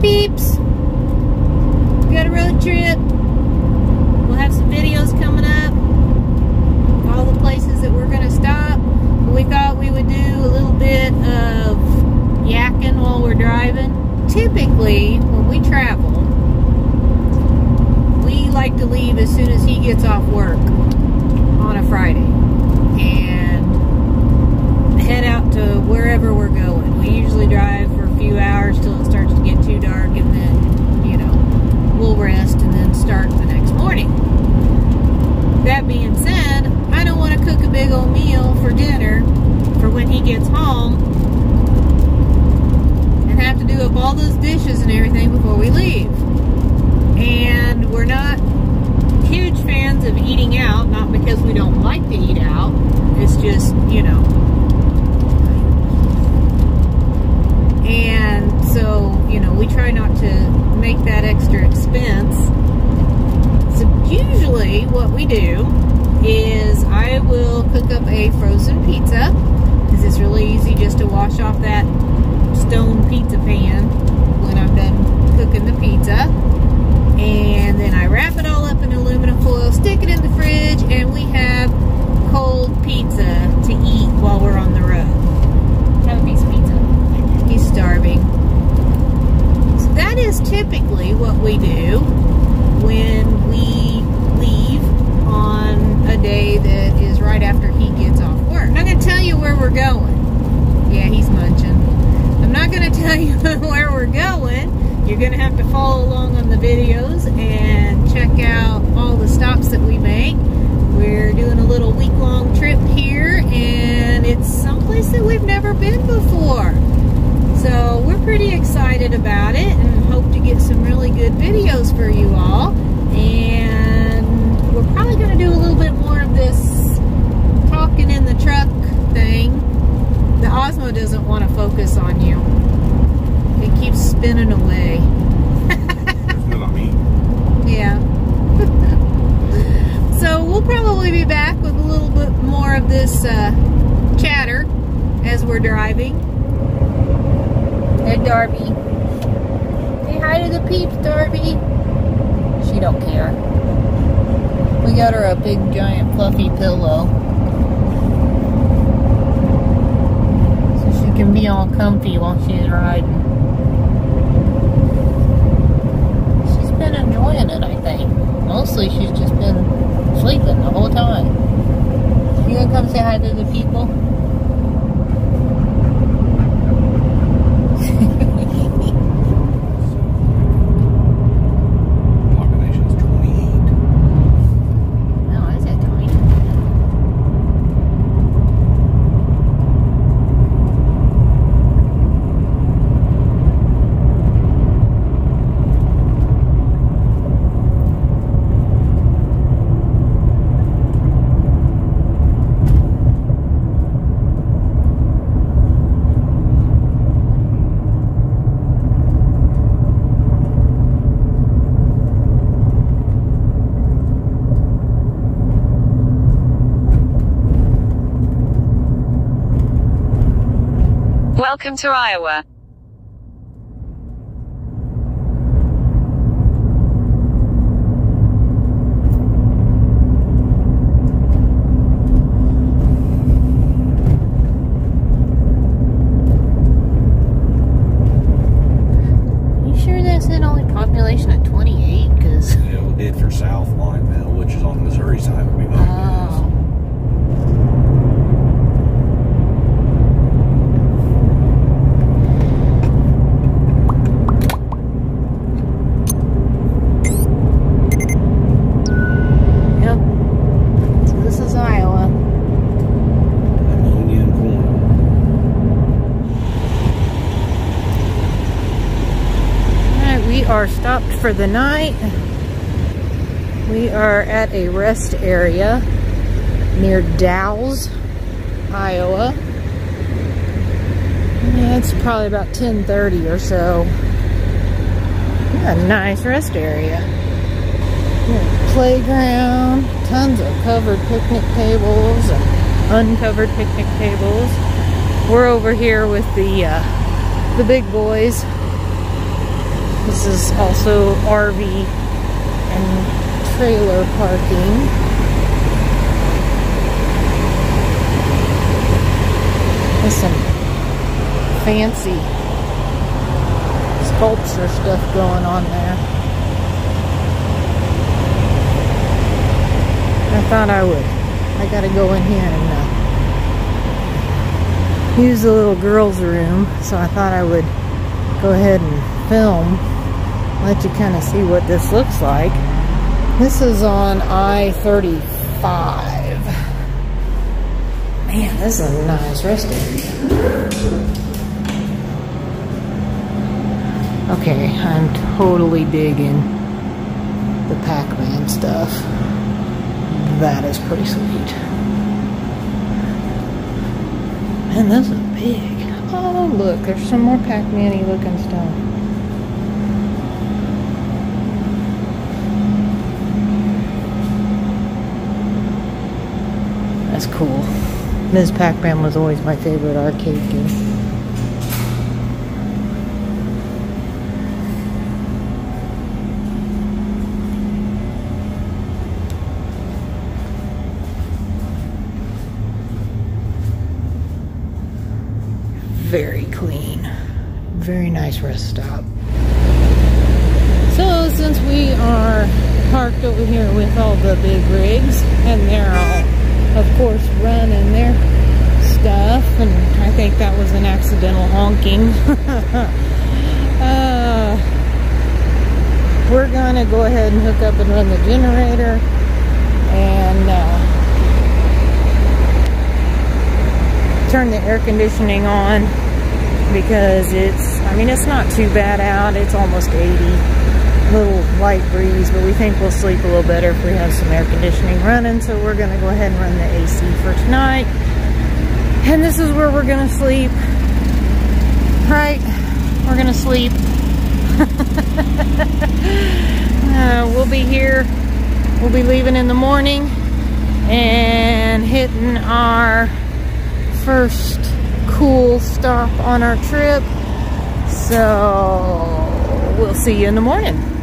peeps. We got a road trip. We'll have some videos coming up. All the places that we're going to stop. We thought we would do a little bit of yakking while we're driving. Typically, when we travel, we like to leave as soon as he gets off work on a Friday and head out to wherever we're going. We usually drive for a few hours till it starts to get too dark and then, you know, we'll rest and then start the next morning. That being said, I don't want to cook a big old meal for dinner for when he gets home and have to do up all those dishes and everything before we leave. And we're not huge fans of eating out, not because we don't like to eat out. It's just, you know. And so, you know, we try not to make that extra expense. So usually what we do is I will cook up a frozen pizza because it's really easy just to wash off that stone pizza pan when I'm done cooking the pizza. And then I wrap it all up in aluminum foil, stick it in the fridge, and we have cold pizza to eat while we're on the road. Have a piece of pizza. He's starving. So that is typically what we do when we leave on a day that is right after he gets off work. I'm not going to tell you where we're going. Yeah, he's munching. I'm not going to tell you where we're going. You're going to have to follow along on the videos and check out all the stops that we make. We're doing a little week-long trip here, and it's someplace that we've never been before. So we're pretty excited about it and hope to get some really good videos for you all. And we're probably going to do a little bit more of this talking in the truck thing. The Osmo doesn't want to focus on you. It keeps spinning away. It's not on me. Yeah. so we'll probably be back with a little bit more of this uh, chatter as we're driving. Hey, Darby. Say hi to the peeps, Darby. She don't care. We got her a big, giant, fluffy pillow. So she can be all comfy while she's riding. She's been enjoying it, I think. Mostly she's just been sleeping the whole time. You gonna come say hi to the people? Welcome to Iowa. You sure that's in only population of 28? Because. Yeah, we did for South Lineville, which is on the Missouri side of me. Oh. Yep. So this is Iowa. Ammonia and corn. Alright, we are stopped for the night. We are at a rest area near Dows, Iowa. Yeah, it's probably about 10.30 or so. Yeah, a nice rest area. Yeah, playground, tons of covered picnic tables and uncovered picnic tables. We're over here with the uh, the big boys This is also RV and trailer parking. Some fancy sculpture stuff going on there. I thought I would. I gotta go in here and uh, use the little girl's room, so I thought I would go ahead and film, let you kind of see what this looks like. This is on I-35. Man, this is a nice rest area. Okay, I'm totally digging the Pac-Man stuff. That is pretty sweet. Man, this is big. Oh, look, there's some more Pac-Man-y looking stuff. That's cool. Ms. Pac-Man was always my favorite arcade game. very clean. Very nice rest stop. So since we are parked over here with all the big rigs and they're all of course running their stuff and I think that was an accidental honking. uh, we're gonna go ahead and hook up and run the generator and uh, turn the air conditioning on because it's, I mean, it's not too bad out. It's almost 80. Little light breeze, but we think we'll sleep a little better if we have some air conditioning running. So we're going to go ahead and run the AC for tonight. And this is where we're going to sleep. Right? We're going to sleep. uh, we'll be here. We'll be leaving in the morning and hitting our first cool stop on our trip. So we'll see you in the morning.